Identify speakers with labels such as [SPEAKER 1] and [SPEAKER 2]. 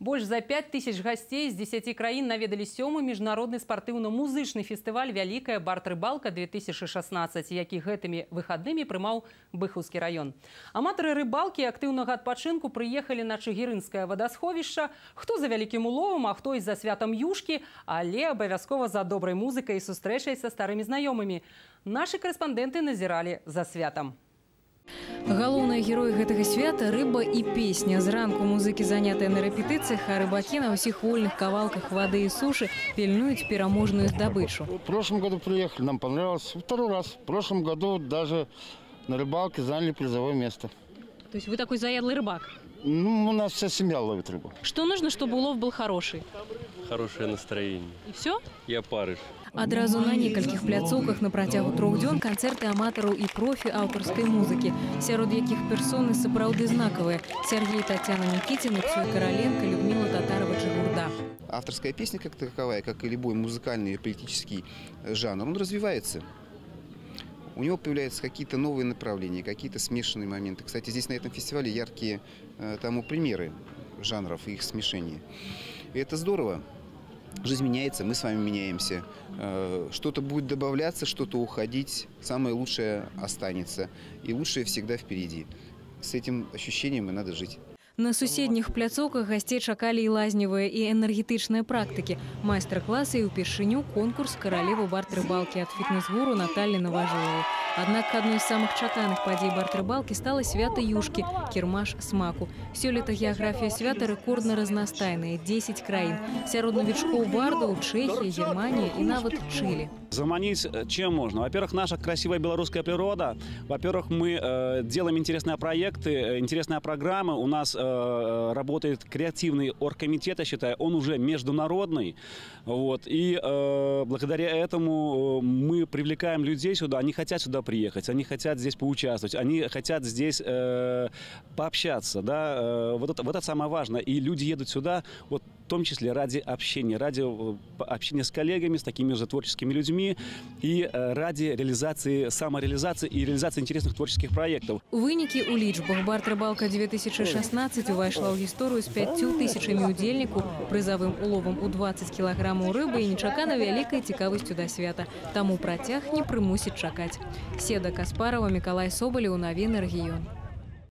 [SPEAKER 1] Больш за 5 тысяч гостей з 10 краін наведалі сёмы міжнародны спартыўна-музычны фестываль «Вяликая барт-рыбалка-2016, які гэтымі выхаднымі прымаў Быхаўскі раён. Аматары рыбалкі і актыўнага адпачынку прыехалі на Чыгірынскае вадасховішча, хто за вялікім уловам, а хто і за святам юшкі, але абавязкова за добрай музыкай і сустрэчай са старымі знаёмымі. Нашы корэспандэнты назіралі за святам.
[SPEAKER 2] Галоўныя героі гэтага свята рыба і песня. Зранку музыкі занятыя на рэпетыцыях, а рыбакі на ўсіх вольных кавалках воды і сушы пільнуюць пераможную здабычу.
[SPEAKER 3] В прошлом году приехали, нам понравилось. Второй раз. В прошлом году даже на рыбалке заняли призовое место.
[SPEAKER 2] То есть вы такой заядлый рыбак.
[SPEAKER 3] Ну, у нас вся семья ловит рыбу.
[SPEAKER 2] Что нужно, чтобы улов был хороший?
[SPEAKER 4] хорошее настроение.
[SPEAKER 2] И все?
[SPEAKER 4] И опарыш.
[SPEAKER 2] Адразу на некалькіх пляцоўках на працягу трох дзён канцэрты аматараў і профі аўтарскай музыкі, сярод якіх персоны сапраўды знакавыя. Сергей Татьяна Никитина, Цюй Короленко, Людмила Татарова Джигурда.
[SPEAKER 5] Авторская песня как таковая, как и любой музыкальный и политический э, жанр, он развивается. У него появляются какие-то новые направления, какие-то смешанные моменты. Кстати, здесь на этом фестивале яркие э, тому примеры жанров и их смешения. И это здорово. Жизнь меняется, мы с вами меняемся. Э, Что-то будет добавляться, что-то уходить. Самое лучшее останется. И лучшее всегда впереди. С этим ощущением и надо жить.
[SPEAKER 2] На суседніх пляцоўках гасцей чакалі і лазневыя і энергетычныя практыкі, майстар-класы і ўпершыню конкурс каралевы барт-рыбалкі ад фітнес-гуру Наталі Наважылавай. Аднак адной з самых чаканых падзей барт-рыбалкі стала свята юшкі, кірмаш смаку. Сёлета геаграфія свята рэкордна разнастайная, 10 краін. Сярод навічкоў бардаў Чэхія, Германія і нават Чылі.
[SPEAKER 6] Заманить э, чем можно? Во-первых, наша красивая белорусская природа. Во-первых, мы э, делаем интересные проекты, э, интересные программы. У нас э, работает креативный оргкомитет, я считаю, он уже международный. Вот. И э, благодаря этому э, мы привлекаем людей сюда, они хотят сюда приехать, они хотят здесь поучаствовать, они хотят здесь э, пообщаться. Да? Э, вот, это, вот это самое важное. И люди едут сюда вот, том числе ради общения, ради э, общения с коллегами, с такими же творческими людьми и э, ради реализации, самореализации и реализации интересных творческих проектов.
[SPEAKER 2] Вынікі ў лічбах барт-рыбалка 2016 увайшла ў гісторыю з 5 тысячамі удзельніку, прызавым уловам у 20 кілаграмаў рыбы і нечакана вялікай цікавасцю да свята. Таму працяг не прымусіць чакаць. Седа Каспарова, Миколай Соболев, Навіны рэгіён.